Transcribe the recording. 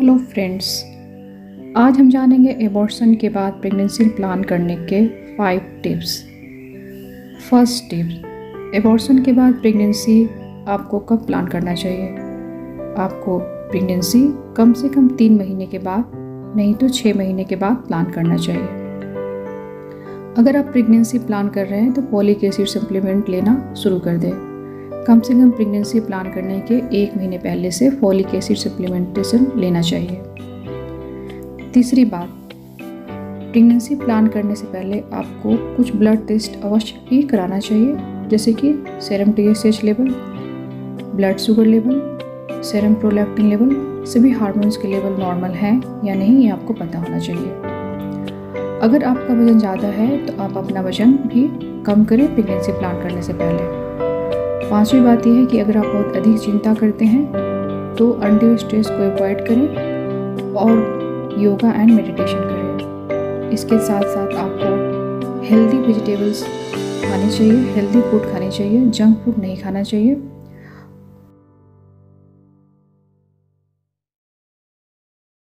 Hello friends आज हम जानेंगे एबॉर्शन के बाद प्रेगनेंसी प्लान करने के five tips first tips abortion के बाद प्रेगनेंसी आपको कब प्लान करना चाहिए? आपको प्रेगनेंसी कम से कम तीन महीने के बाद, नहीं तो छः महीने के बाद प्लान करना चाहिए। अगर आप प्रेगनेंसी प्लान कर रहे हैं तो पॉलिक एसिड सप्लीमेंट लेना शुरू कर दें। कम से कम प्रेगनेंसी प्लान करने के एक महीने पहले से फॉलिक एसिड सप्लीमेंटेशन लेना चाहिए। तीसरी बात प्रेगनेंसी प्लान करने से पहले आपको कुछ ब्लड टेस्ट अवश्य ही कराना चाहिए, जैसे कि serum T S level blood sugar level serum prolactin level सभी हार्मोन्स के लेवल नॉर्मल हैं या नहीं, ये आपको पता होना चाहिए। अगर आपका वज़न ज़्यादा है तो आप अपना वज़न भी कम करें प्रेगनेंसी प्लान करने से पहले। पांचवी बात यह है कि अगर आप बहुत अधिक चिंता करते हैं तो अंडे स्ट्रेस को अवॉइड करें और योगा एंड मेडिटेशन करें। इसके साथ साथ आपको हेल्दी वेजिटेबल्स खाने चाहिए हेल्दी फ़ूड खाने चाहिए जंक फ़ूड नहीं खाना चाहिए।